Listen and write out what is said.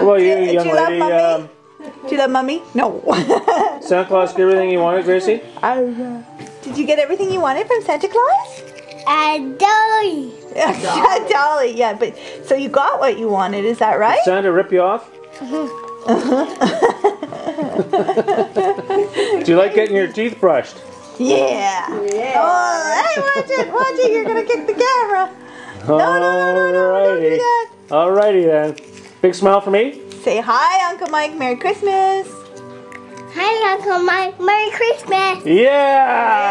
about you, Do- do young you love lady? mommy? Um, Do you love mommy? No. Santa Claus get everything you wanted, Gracie? I Did you get everything you wanted from Santa Claus? And Dolly. a Dolly, yeah, but so you got what you wanted, is that right? Santa rip you off? Do you like getting your teeth brushed? Yeah. Oh, hey, watch it, watch it, you're gonna kick the camera. No, no, no, no, no, don't do Alrighty. that. Alrighty then. Big smile for me. Say hi, Uncle Mike. Merry Christmas. Hi, Uncle Mike. Merry Christmas. Yeah!